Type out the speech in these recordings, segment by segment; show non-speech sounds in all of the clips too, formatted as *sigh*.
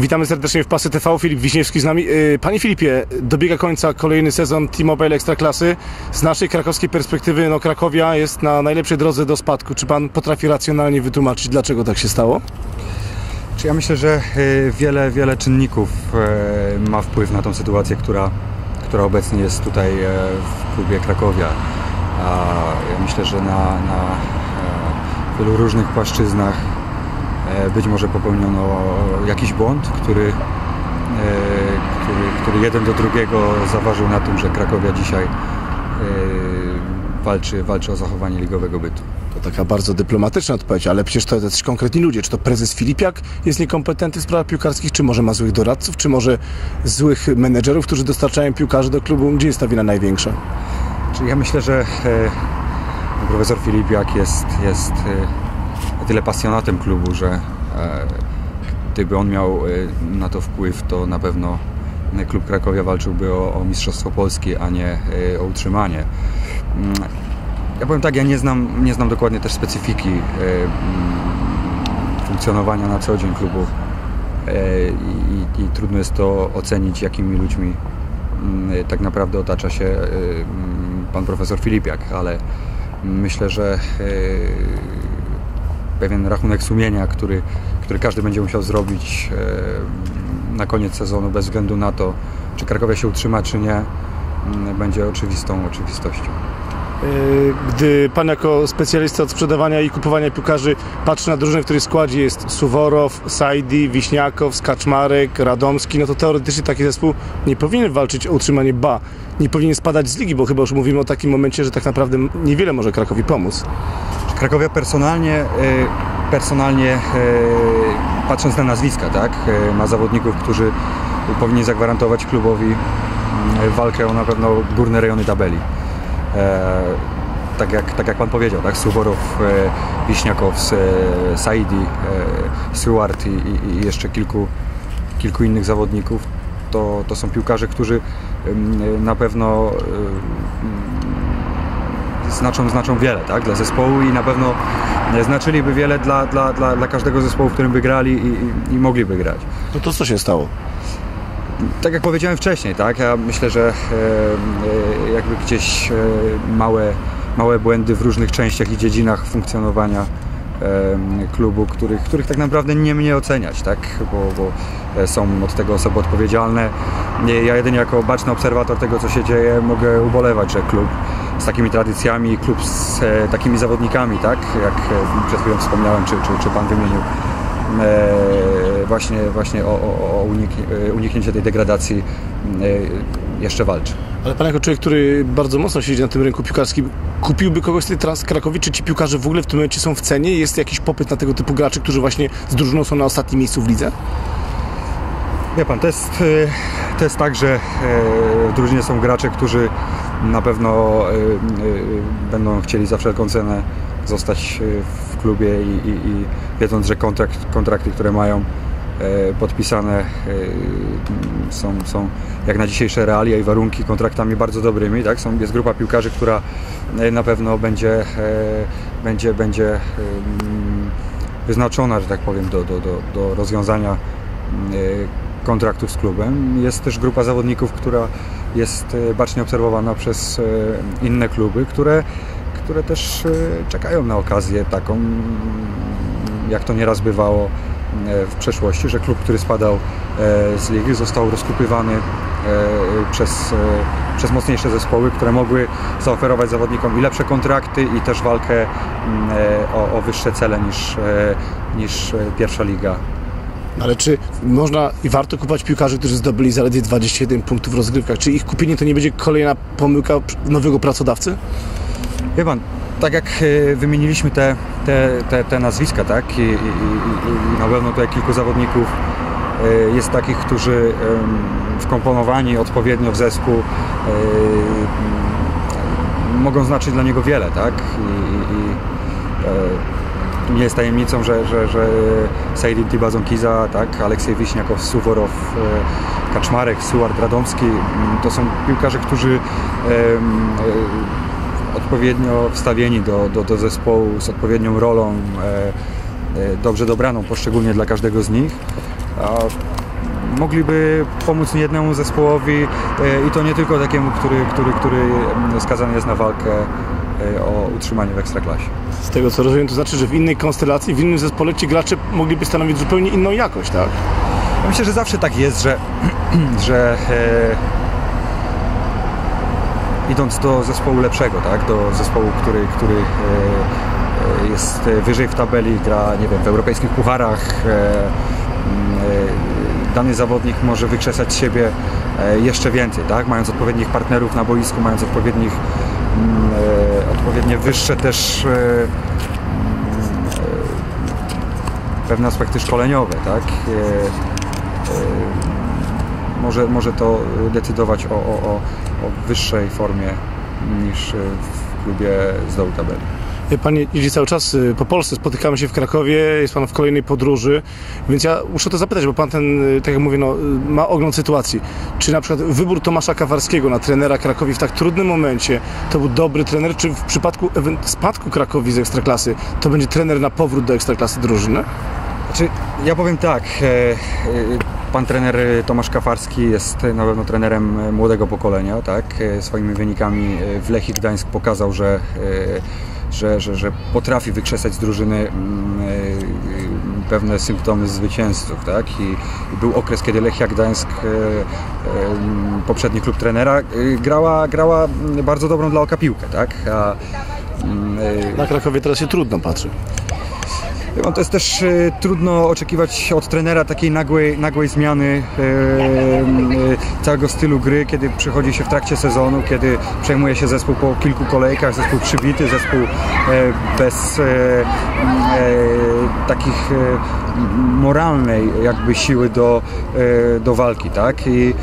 Witamy serdecznie w Pasy TV. Filip Wiśniewski z nami. Yy, Panie Filipie, dobiega końca kolejny sezon T-Mobile Ekstraklasy. Z naszej krakowskiej perspektywy no, Krakowia jest na najlepszej drodze do spadku. Czy Pan potrafi racjonalnie wytłumaczyć, dlaczego tak się stało? Czy ja myślę, że y, wiele, wiele czynników y, ma wpływ na tą sytuację, która, która obecnie jest tutaj y, w klubie Krakowia. Ja myślę, że na, na e, wielu różnych płaszczyznach e, być może popełniono jakiś błąd, który, e, który, który jeden do drugiego zaważył na tym, że Krakowia dzisiaj e, walczy, walczy o zachowanie ligowego bytu. To taka bardzo dyplomatyczna odpowiedź, ale przecież to też konkretni ludzie. Czy to prezes Filipiak jest niekompetentny w sprawach piłkarskich, czy może ma złych doradców, czy może złych menedżerów, którzy dostarczają piłkarzy do klubu? Gdzie jest ta wina największa? Czyli ja myślę, że e, profesor Filipiak jest, jest e, tyle pasjonatem klubu, że e, gdyby on miał e, na to wpływ, to na pewno klub Krakowia walczyłby o, o Mistrzostwo Polski, a nie e, o utrzymanie. Mm, Ja powiem tak, ja nie znam, nie znam dokładnie też specyfiki mm, funkcjonowania na co dzień klubu i, i trudno jest to ocenić, jakimi ludźmi mm, tak naprawdę otacza się pan profesor Filipiak, ale myślę, że pewien rachunek sumienia, który, który każdy będzie musiał zrobić e, na koniec sezonu, bez względu na to, czy Krakowia się utrzyma, czy nie, mm, będzie oczywistą oczywistością. Yy, Gdy pan jako specjalista od sprzedawania i kupowania piłkarzy patrzy na drużynę, w której składzie jest Suworow, Sajdi, Wiśniakow, Skaczmarek, Radomski, no to teoretycznie taki zespół nie powinien walczyć o utrzymanie BA. Nie powinien spadać z ligi, bo chyba już mówimy o takim momencie, że tak naprawdę niewiele może Krakowi pomóc. Krakowia personalnie, y, personalnie y, patrząc na nazwiska, tak, y, ma zawodników, którzy powinni zagwarantować klubowi walkę o na pewno górne rejony tabeli. E, tak jak, tak jak Pan powiedział, tak? Suworow, Wiśniakow, Saidi, Stewart i, i, jeszcze kilku, kilku innych zawodników, to, to są piłkarze, którzy na pewno znaczą, znaczą wiele tak? dla zespołu i na pewno znaczyliby wiele dla, dla, dla, dla każdego zespołu, w którym by grali i, i, i mogliby grać. No to co się stało? Tak jak powiedziałem wcześniej, tak? ja myślę, że e, e, jakby gdzieś e, małe, małe błędy w różnych częściach i dziedzinach funkcjonowania e, klubu, których, których tak naprawdę nie mnie oceniać, tak? bo, bo e, są od tego osoby odpowiedzialne. Ja jedynie jako baczny obserwator tego, co się dzieje, mogę ubolewać, że klub z takimi tradycjami, klub z e, takimi zawodnikami, tak? jak e, przed chwilą wspomniałem, czy, czy, czy Pan wymienił, e, właśnie, właśnie o, o, o unik, e, uniknięcie tej degradacji e, jeszcze walczy. Ale pan jako człowiek, który bardzo mocno siedzi na tym rynku piłkarskim, kupiłby kogoś z tej trans Krakowi? Czy ci piłkarze w ogóle w tym momencie są w cenie? Jest jakiś popyt na tego typu graczy, którzy właśnie z drużyną są na ostatnim miejscu w lidze? Wie pan, to jest, e, to jest tak, że w drużynie są gracze, którzy na pewno e, e, będą chcieli za wszelką cenę zostać w klubie i, i, i wiedząc, że kontrakt, kontrakty, które mają podpisane są, są jak na dzisiejsze realia i warunki kontraktami bardzo dobrymi. Tak? Są, jest grupa piłkarzy, która na pewno będzie, będzie, będzie wyznaczona, że tak powiem, do, do, do, do rozwiązania kontraktów z klubem. Jest też grupa zawodników, która jest e, bacznie obserwowana przez e, inne kluby, które, które też e, czekają na okazję taką, jak to nieraz bywało w przeszłości, że klub, który spadał z ligi, został rozkupywany przez, przez mocniejsze zespoły, które mogły zaoferować zawodnikom i lepsze kontrakty i też walkę mm, o, o wyższe cele niż, niż pierwsza liga Ale czy można i warto kupować piłkarzy, którzy zdobyli zaledwie 21 punktów w rozgrywkach? Czy ich kupienie to nie będzie kolejna pomyłka nowego pracodawcy? Wie pan, tak jak e, wymieniliśmy te, te, te, te nazwiska, tak? I, i, i, na pewno tutaj kilku zawodników e, jest takich, którzy wkomponowani odpowiednio w zespół e, mogą znaczyć dla niego wiele, tak? I, nie jest tajemnicą, że, że, że Seydin Tibazon-Kiza, tak? Aleksiej Wiśniakow, Suworow, e, Kaczmarek, Suart Radomski m, to są piłkarze, którzy e, odpowiednio wstawieni do, do, do zespołu z odpowiednią rolą, e, e, dobrze dobraną poszczególnie dla każdego z nich. Mogliby pomóc jednemu zespołowi i to nie tylko takiemu, który, który, który skazany jest na walkę o utrzymanie w Ekstraklasie. Z tego co rozumiem, to znaczy, że w innej konstelacji, w innym zespole ci gracze mogliby stanowić zupełnie inną jakość, tak? Ja myślę, że zawsze tak jest, że, *clears throat* że e, idąc do zespołu lepszego, tak? do zespołu, który, który e, e jest wyżej w tabeli, gra nie wiem, w europejskich pucharach, e, e, dany zawodnik może wykrzesać siebie e, jeszcze więcej, tak? mając odpowiednich partnerów na boisku, mając odpowiednich, mm, odpowiednie wyższe też pewne aspekty szkoleniowe, tak? może, może to decydować o, o, o, wyższej formie niż w klubie z dołu tabeli. Pan jeździ cały czas y, po Polsce, spotykamy się w Krakowie, jest Pan w kolejnej podróży, więc ja muszę to zapytać, bo Pan ten, y, tak jak mówię, no, ma ogląd sytuacji. Czy na przykład wybór Tomasza Kawarskiego na trenera Krakowi w tak trudnym momencie to był dobry trener, czy w przypadku spadku Krakowi z Ekstraklasy to będzie trener na powrót do Ekstraklasy drużyny? Znaczy, ja powiem tak, e, e, pan trener Tomasz Kafarski jest na pewno trenerem młodego pokolenia, tak? E, swoimi wynikami w Lechii Gdańsk pokazał, że że, że, że potrafi wykrzesać z drużyny mm, pewne symptomy zwycięzców. Tak? I, był okres, kiedy Lechia Gdańsk, poprzedni klub trenera, grała, grała bardzo dobrą dla oka piłkę. Tak? A, mm, na Krakowie teraz się trudno patrzy. No, to jest też e, trudno oczekiwać od trenera takiej nagłej, nagłej zmiany e, całego stylu gry, kiedy przychodzi się w trakcie sezonu, kiedy przejmuje się zespół po kilku kolejkach, zespół przybity, zespół bez takich moralnej jakby siły do, do walki, tak? I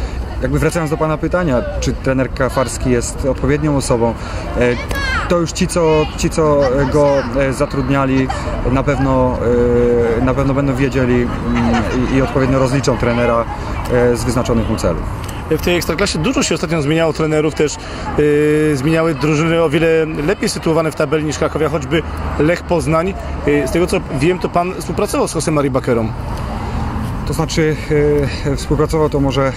jakby wracając do Pana pytania, czy trener Kafarski jest odpowiednią osobą, to już ci, co, ci, co go e, zatrudniali, na pewno, e, na pewno będą wiedzieli mm, i, odpowiednio rozliczą trenera e, z wyznaczonych mu celów w tej ekstraklasie dużo się ostatnio zmieniało trenerów, też yy, zmieniały drużyny o wiele lepiej sytuowane w tabeli niż Krakowia, choćby Lech Poznań. Yy, z tego co wiem, to pan współpracował z José Marie Bakerą. To znaczy, yy, współpracował to może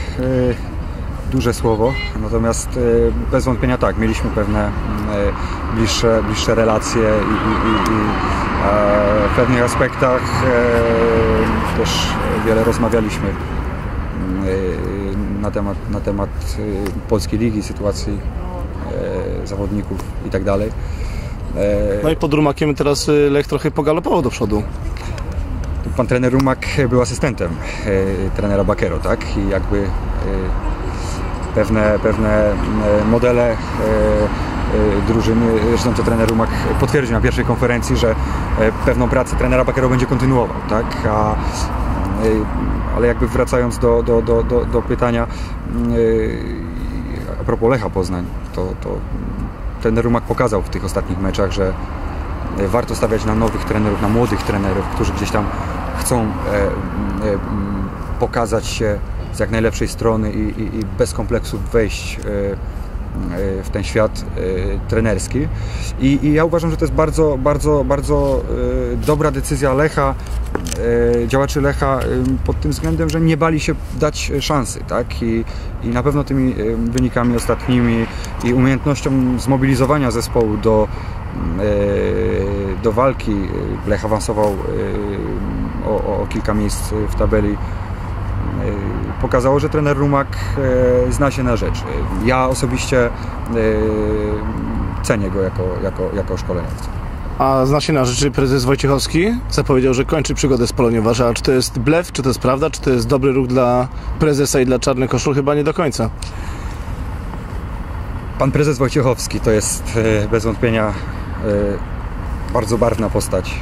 duże słowo, natomiast e, bez wątpienia tak, mieliśmy pewne e, bliższe, bliższe relacje i, i, i, w pewnych aspektach e, też wiele rozmawialiśmy na temat, na temat polskiej ligi, sytuacji zawodników i tak. No i pod Rumakiem teraz Lech trochę pogalopował do przodu. Pan trener Rumak był asystentem trenera Bakero, tak? I jakby pewne, pewne e, modele e, e, drużyny. Zresztą to trener Rumak potwierdził na pierwszej konferencji, że pewną pracę trenera Bakero będzie kontynuował. Tak? A, ale jakby wracając do, do, do, do, do pytania a propos Lecha Poznań, to, to trener Rumak pokazał w tych ostatnich meczach, że warto stawiać na nowych trenerów, na młodych trenerów, którzy gdzieś tam chcą pokazać się z jak najlepszej strony i, i, i bez kompleksów wejść e, e, w ten świat e, trenerski. I, I, ja uważam, że to jest bardzo, bardzo, bardzo dobra decyzja Lecha, działaczy Lecha pod tym względem, że nie bali się dać szansy, tak? I, i na pewno tymi wynikami ostatnimi i umiejętnością zmobilizowania zespołu do, do walki Lech awansował o, o kilka miejsc w tabeli E, pokazało, że trener Rumak e, zna się na rzeczy. Ja osobiście e, cenię go jako, jako, jako szkoleniowca. A zna się na rzeczy prezes Wojciechowski zapowiedział, że kończy przygodę z Polonią Warszawa. Czy to jest blef, czy to jest prawda, czy to jest dobry ruch dla prezesa i dla Czarnych Koszul? Chyba nie do końca. Pan prezes Wojciechowski to jest bez wątpienia bardzo barwna postać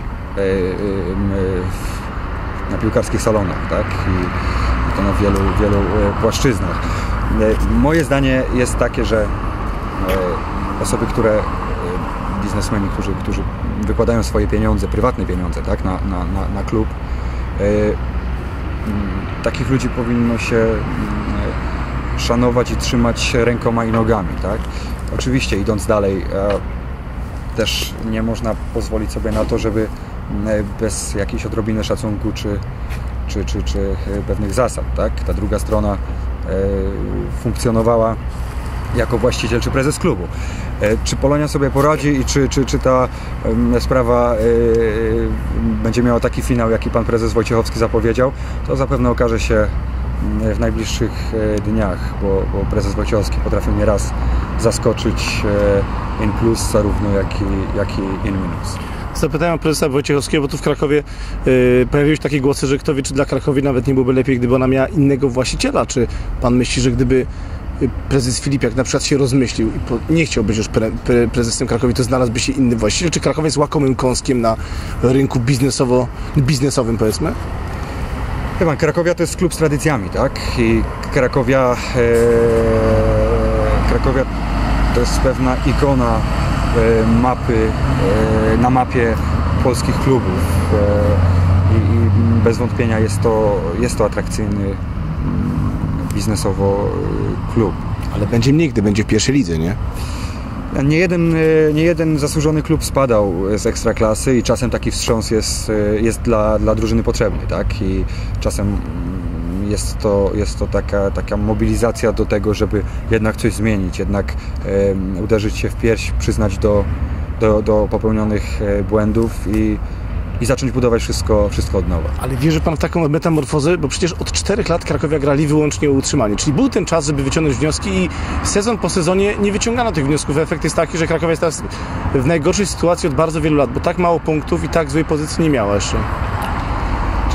na piłkarskich salonach, tak? I to na wielu, wielu e, płaszczyznach. E, moje zdanie jest takie, że e, osoby, które biznesmeni, którzy, którzy wykładają swoje pieniądze, prywatne pieniądze tak, na, na, na, na klub, takich ludzi powinno się szanować i trzymać rękoma i nogami. Tak? Oczywiście idąc dalej, też nie można pozwolić sobie na to, żeby bez jakiejś odrobiny szacunku czy czy, czy, czy pewnych zasad. Tak? Ta druga strona funkcjonowała jako właściciel czy prezes klubu. Czy Polonia sobie poradzi i czy, czy, czy ta sprawa będzie miała taki finał, jaki pan prezes Wojciechowski zapowiedział, to zapewne okaże się w najbliższych dniach, bo, bo prezes Wojciechowski potrafił nieraz zaskoczyć in plus zarówno jak i, jak i in minus. Zapytałem prezesa Wojciechowskiego, bo tu w Krakowie yy, pojawiły się takie głosy, że kto wie, czy dla Krakowi nawet nie byłoby lepiej, gdyby ona miała innego właściciela. Czy pan myśli, że gdyby y, prezes Filipiak na przykład się rozmyślił i nie chciał być już pre, pre, prezesem Krakowi, to znalazłby się inny właściciel? Czy Krakow jest łakomym kąskiem na rynku biznesowo, biznesowym, powiedzmy? Chyba Krakowia to jest klub z tradycjami, tak? I Krakowia, e, Krakowia to jest pewna ikona mapy, e, na mapie polskich klubów e, i bez wątpienia jest to, jest to atrakcyjny mm, biznesowo klub. Ale będzie mniej, gdy będzie w pierwszej lidze, nie? Nie jeden, nie jeden zasłużony klub spadał z ekstraklasy i czasem taki wstrząs jest, jest dla, dla drużyny potrzebny, tak? I czasem jest to, jest to taka, taka mobilizacja do tego, żeby jednak coś zmienić, jednak uderzyć się w pierś, przyznać do, do, do popełnionych e, błędów i, i zacząć budować wszystko, wszystko od nowa. Ale wierzy Pan w taką metamorfozę? Bo przecież od czterech lat Krakowia grali wyłącznie o utrzymanie. Czyli był ten czas, żeby wyciągnąć wnioski i sezon po sezonie nie wyciągano tych wniosków. Efekt jest taki, że Krakowia jest teraz w najgorszej sytuacji od bardzo wielu lat, bo tak mało punktów i tak złej pozycji nie miała jeszcze.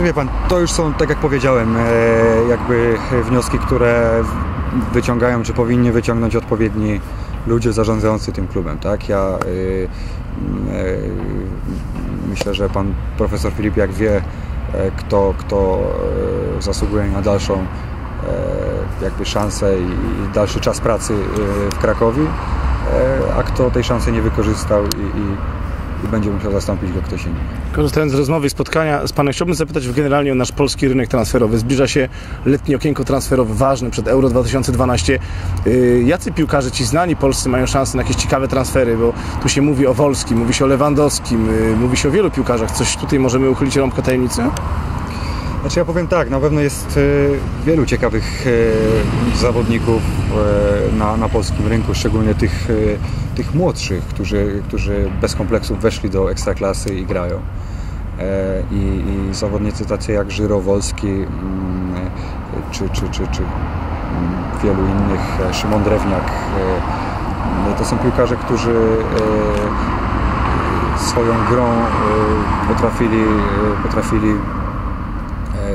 Czy wie pan, to już są, tak jak powiedziałem, e, jakby wnioski, które wyciągają, czy powinni wyciągnąć odpowiedni ludzie zarządzający tym klubem, tak? Ja y, y, myślę, że pan profesor Filip jak wie, kto, kto zasługuje na dalszą jakby szansę i dalszy czas pracy w Krakowie, a kto tej szansy nie wykorzystał i, i i będzie musiał zastąpić go ktoś inny. Korzystając z rozmowy i spotkania z Panem, chciałbym zapytać generalnie o nasz polski rynek transferowy. Zbliża się letnie okienko transferowe ważne przed Euro 2012. Y, jacy piłkarze ci znani polscy mają szansę na jakieś ciekawe transfery, bo tu się mówi o Wolskim, mówi się o Lewandowskim, y, mówi się o wielu piłkarzach. Coś tutaj możemy uchylić rąbkę tajemnicy? Znaczy ja powiem tak, na pewno jest e, wielu ciekawych e, zawodników e, na, na polskim rynku, szczególnie tych, tych młodszych, którzy, którzy bez kompleksów weszli do ekstraklasy i grają. I, i zawodnicy tacy jak Żyro Wolski mm, czy, czy, czy, czy mm, wielu innych, Szymon Drewniak, to są piłkarze, którzy swoją grą potrafili, potrafili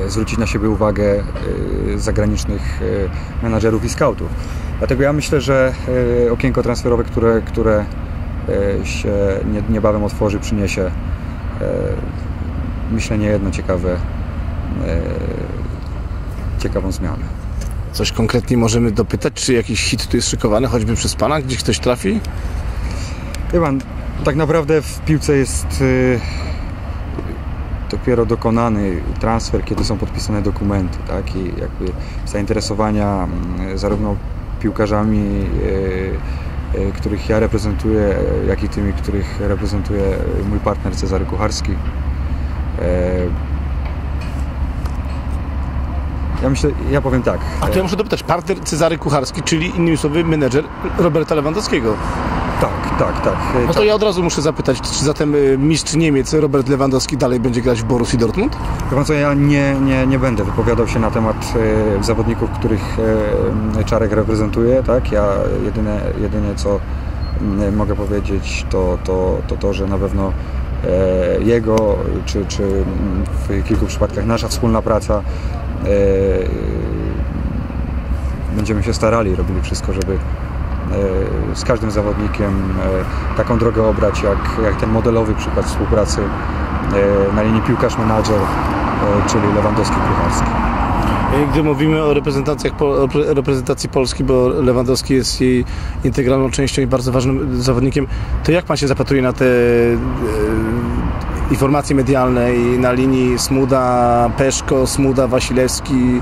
zwrócić na siebie uwagę e, zagranicznych e, menadżerów i scoutów. Dlatego ja myślę, że e, okienko transferowe, które, które się niebawem otworzy, przyniesie myślę nie jedno ciekawe ciekawą zmianę. Coś konkretnie możemy dopytać, czy jakiś hit tu jest szykowany, choćby przez Pana, gdzieś ktoś trafi? Wie Pan, tak naprawdę w piłce jest dopiero dokonany transfer, kiedy są podpisane dokumenty, tak? I jakby zainteresowania mm, zarówno piłkarzami, e, e, których ja reprezentuję, jak i tymi, których reprezentuje mój partner Cezary Kucharski. E, ja myślę, ja powiem tak. A to ja muszę dopytać, partner Cezary Kucharski, czyli innymi słowy menedżer Roberta Lewandowskiego. Tak, tak, tak. No to tak. ja od razu muszę zapytać, czy zatem y, mistrz Niemiec Robert Lewandowski dalej będzie grać w Borussii Dortmund? Chyba co, ja nie, nie, nie będę wypowiadał się na temat e, zawodników, których e, Czarek reprezentuje, tak? Ja jedyne, jedynie co mogę powiedzieć to, to, to to, że na pewno e, jego, czy, czy w kilku przypadkach nasza wspólna praca e, będziemy się starali, robili wszystko, żeby z każdym zawodnikiem e, taką drogę obrać, jak, jak ten modelowy przykład współpracy e, na linii piłkarz-menadżer, e, czyli Lewandowski-Kucharski. Gdy mówimy o reprezentacjach, o reprezentacji Polski, bo Lewandowski jest jej integralną częścią i bardzo ważnym zawodnikiem, to jak Pan się zapatruje na te informacje medialne i na linii Smuda, Peszko, Smuda, Wasilewski?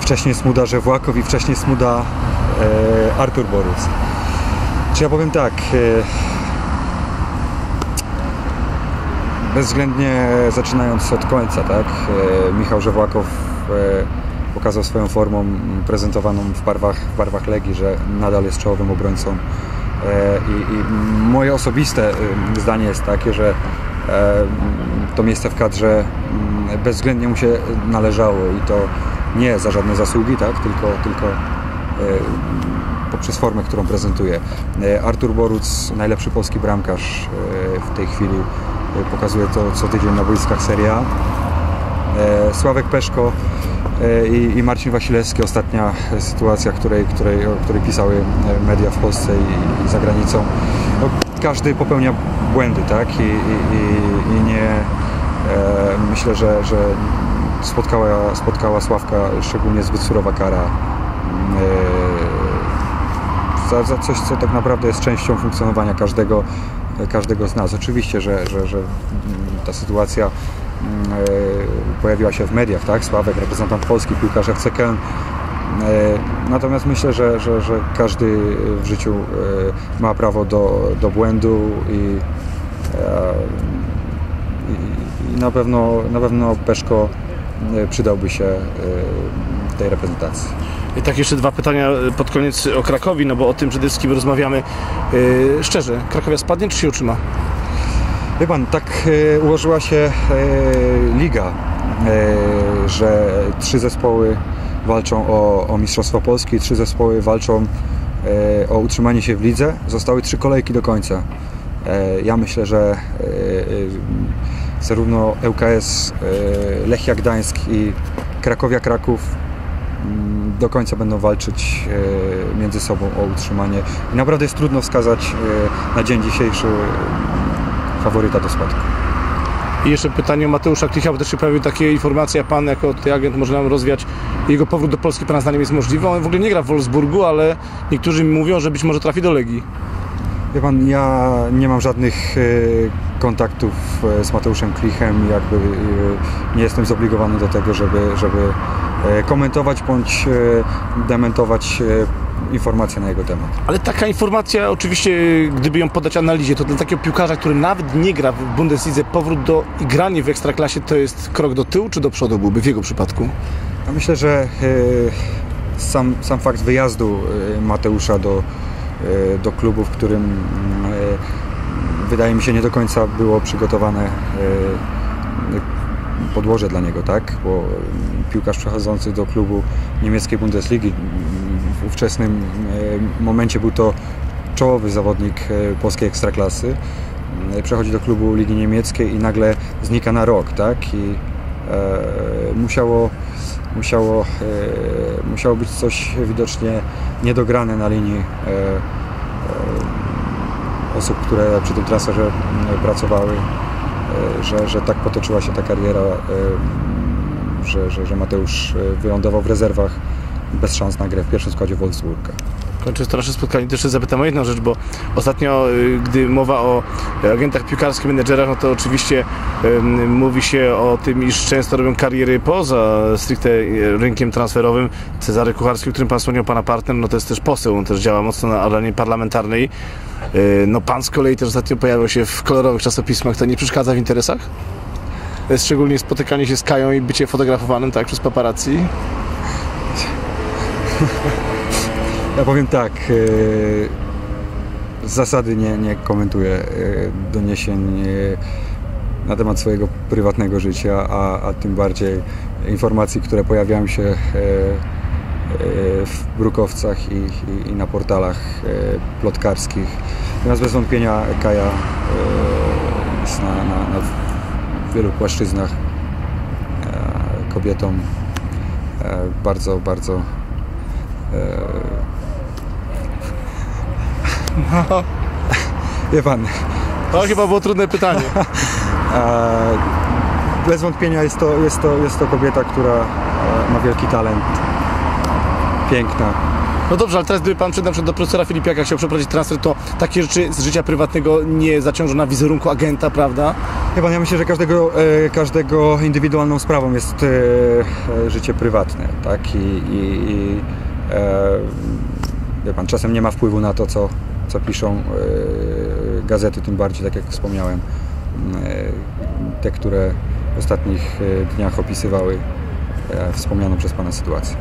Wcześniej Smuda Żewłakow i wcześniej Smuda E, Artur Borys. Czy ja powiem tak, e, bezwzględnie zaczynając od końca, tak? E, Michał Żewłakow e, pokazał swoją formą prezentowaną w barwach, w barwach Legii, że nadal jest czołowym obrońcą. E, I, I moje osobiste zdanie jest takie, że to miejsce w kadrze bezwzględnie mu się należało i to nie za żadne zasługi, tak? tylko, tylko poprzez formę, którą prezentuje. Artur Boruc, najlepszy polski bramkarz w tej chwili, pokazuje to co tydzień na boiskach Serie. E, Sławek Peszko e, i, Marcin Wasilewski, ostatnia sytuacja, której, której, o której pisały e, media w Polsce i, za granicą. No, każdy popełnia błędy, tak? I, i, nie myślę, że, że spotkała, spotkała Sławka szczególnie zbyt surowa kara za, za coś, co tak naprawdę jest częścią funkcjonowania każdego każdego z nas. Oczywiście, że, że, że ta sytuacja mm, e, pojawiła się w mediach, tak? Sławek, reprezentant Polski, piłkarz FC Köln. E, natomiast myślę, że, że, że każdy w życiu ma prawo do, do błędu i, i, na, pewno, na pewno Peszko przydałby się tej reprezentacji. I tak jeszcze dwa pytania pod koniec o Krakowi, no bo o tym przede wszystkim rozmawiamy. Yy, szczerze, Krakowia spadnie czy się utrzyma? Wie pan, tak e, ułożyła się e, liga, e, że trzy zespoły walczą o, o Mistrzostwo Polski, trzy zespoły walczą e, o utrzymanie się w lidze. Zostały trzy kolejki do końca. E, ja myślę, że e, zarówno ŁKS, Lechia Gdańsk i Krakowia Kraków do końca będą walczyć między sobą o utrzymanie. I naprawdę jest trudno wskazać na dzień dzisiejszy faworyta do spadku. I jeszcze pytanie o Mateusza Klicha, bo też się pojawiły takie informacje, a Pan jako ty agent może nam rozwiać, jego powrót do Polski Pana zdaniem jest możliwy. On w ogóle nie gra w Wolfsburgu, ale niektórzy mi mówią, że być może trafi do Legii. Wie Pan, ja nie mam żadnych e, kontaktów e, z Mateuszem Klichem, jakby e, nie jestem zobligowany do tego, żeby, żeby komentować bądź dementować informacje na jego temat. Ale taka informacja, oczywiście, gdyby ją podać analizie, to dla takiego piłkarza, który nawet nie gra w Bundeslidze, powrót do i granie w Ekstraklasie to jest krok do tyłu czy do przodu byłby w jego przypadku? Ja myślę, że e, sam, sam fakt wyjazdu e, Mateusza do, e, do klubu, w którym wydaje mi się nie do końca było przygotowane podłoże dla niego, tak? Bo piłkarz przechodzący do klubu niemieckiej Bundesligi w ówczesnym momencie był to czołowy zawodnik e, polskiej ekstraklasy. E, przechodzi do klubu Ligi Niemieckiej i nagle znika na rok, tak? I e, musiało, musiało, musiało być coś widocznie niedograne na linii osób, które przy tym transferze pracowały, że, że tak potoczyła się ta kariera, że, że, że Mateusz wylądował w rezerwach bez szans na grę w pierwszym składzie Wolfsburga. Kończąc to nasze spotkanie, też zapytam o jedną rzecz, bo ostatnio, y, gdy mowa o agentach piłkarskich, menedżerach, no to oczywiście um, mówi się o tym, iż często robią kariery poza stricte y, rynkiem transferowym. Cezary Kucharski, którym Pan wspomniał, Pana partner, no to jest też poseł, on też działa mocno na arenie parlamentarnej. Y, no Pan z kolei też ostatnio pojawiał się w kolorowych czasopismach, to nie przeszkadza w interesach? Szczególnie spotykanie się z Kają i bycie fotografowanym tak przez paparazzi? *laughs* Ja powiem tak. E, z zasady nie, nie komentuję e, doniesień e, na temat swojego prywatnego życia, a, a tym bardziej informacji, które pojawiają się w brukowcach i, i, i na portalach plotkarskich. Natomiast bez wątpienia Kaja jest na, na, na wielu płaszczyznach kobietą bardzo, bardzo no. Wie pan. To chyba było trudne pytanie. *laughs* Bez wątpienia jest to, jest to, jest to kobieta, która ma wielki talent. Piękna. No dobrze, ale teraz gdyby pan przed, przed do profesora Filipiaka chciał przeprowadzić transfer, to takie rzeczy z życia prywatnego nie zaciążą na wizerunku agenta, prawda? Chyba ja myślę, że każdego, e, każdego indywidualną sprawą jest e, e, życie prywatne, tak? I, i, i E, wie pan, czasem nie ma wpływu na to, co, co piszą e, gazety, tym bardziej, tak jak wspomniałem, e, te, które w ostatnich e, dniach opisywały wspomnianą przez Pana sytuację.